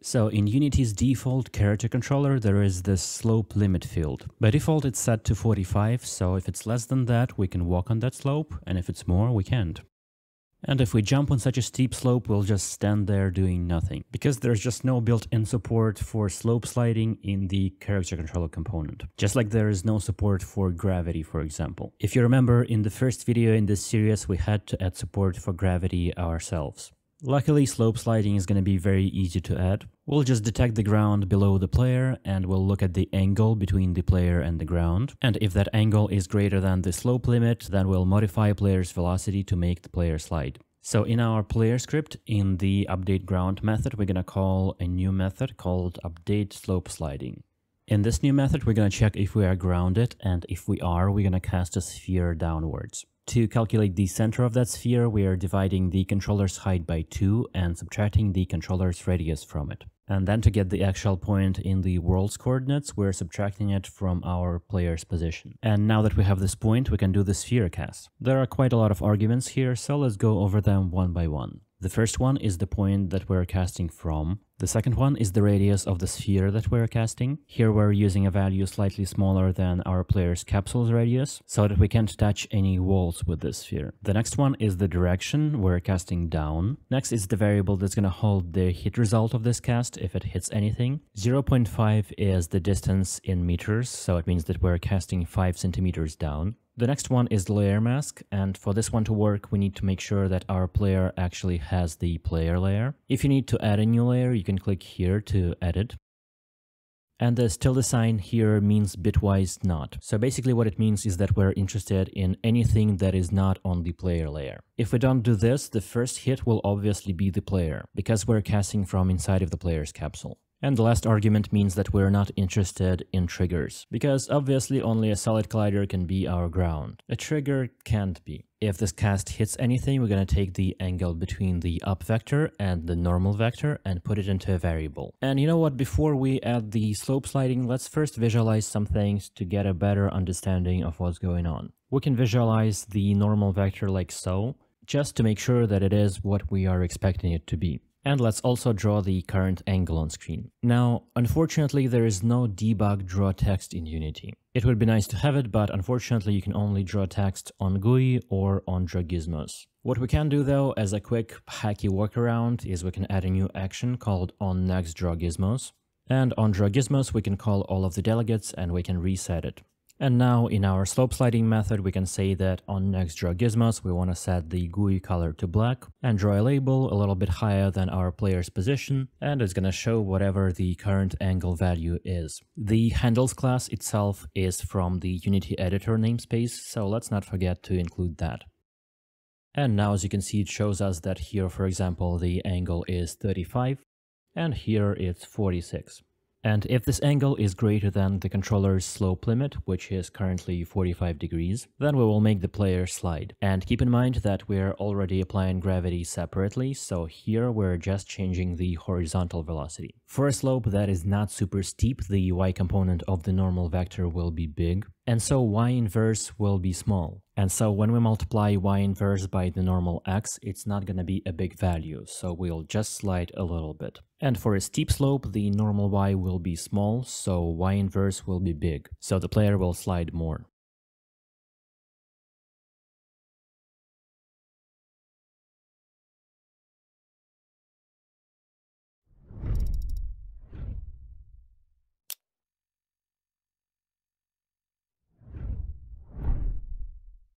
So in Unity's default character controller, there is this slope limit field. By default, it's set to 45, so if it's less than that, we can walk on that slope, and if it's more, we can't. And if we jump on such a steep slope, we'll just stand there doing nothing, because there's just no built-in support for slope sliding in the character controller component. Just like there is no support for gravity, for example. If you remember, in the first video in this series, we had to add support for gravity ourselves. Luckily, slope sliding is going to be very easy to add. We'll just detect the ground below the player and we'll look at the angle between the player and the ground. And if that angle is greater than the slope limit, then we'll modify player's velocity to make the player slide. So in our player script, in the update ground method, we're going to call a new method called update slope sliding. In this new method, we're going to check if we are grounded, and if we are, we're going to cast a sphere downwards. To calculate the center of that sphere, we are dividing the controller's height by 2 and subtracting the controller's radius from it. And then to get the actual point in the world's coordinates, we're subtracting it from our player's position. And now that we have this point, we can do the sphere cast. There are quite a lot of arguments here, so let's go over them one by one. The first one is the point that we're casting from. The second one is the radius of the sphere that we're casting. Here we're using a value slightly smaller than our player's capsule's radius, so that we can't touch any walls with this sphere. The next one is the direction we're casting down. Next is the variable that's to hold the hit result of this cast if it hits anything. 0.5 is the distance in meters, so it means that we're casting 5 centimeters down. The next one is the layer mask, and for this one to work, we need to make sure that our player actually has the player layer. If you need to add a new layer, you can click here to edit. And the tilde sign here means bitwise not. So basically what it means is that we're interested in anything that is not on the player layer. If we don't do this, the first hit will obviously be the player, because we're casting from inside of the player's capsule. And the last argument means that we're not interested in triggers, because obviously only a solid collider can be our ground. A trigger can't be. If this cast hits anything, we're to take the angle between the up vector and the normal vector and put it into a variable. And you know what, before we add the slope sliding, let's first visualize some things to get a better understanding of what's going on. We can visualize the normal vector like so, just to make sure that it is what we are expecting it to be. And let's also draw the current angle on screen. Now, unfortunately, there is no debug draw text in Unity. It would be nice to have it, but unfortunately you can only draw text on GUI or on draw gizmos. What we can do though, as a quick hacky workaround, is we can add a new action called on next draw gizmos. And on draw gizmos, we can call all of the delegates and we can reset it. And now in our slope sliding method, we can say that on next draw gizmos, we want to set the GUI color to black and draw a label a little bit higher than our player's position, and it's going to show whatever the current angle value is. The handles class itself is from the Unity editor namespace, so let's not forget to include that. And now as you can see, it shows us that here, for example, the angle is 35, and here it's 46. And if this angle is greater than the controller's slope limit, which is currently 45 degrees, then we will make the player slide. And keep in mind that we're already applying gravity separately, so here we're just changing the horizontal velocity. For a slope that is not super steep, the y component of the normal vector will be big, and so y inverse will be small. And so when we multiply y inverse by the normal x, it's not going to be a big value, so we'll just slide a little bit. And for a steep slope, the normal y will be small, so y inverse will be big, so the player will slide more.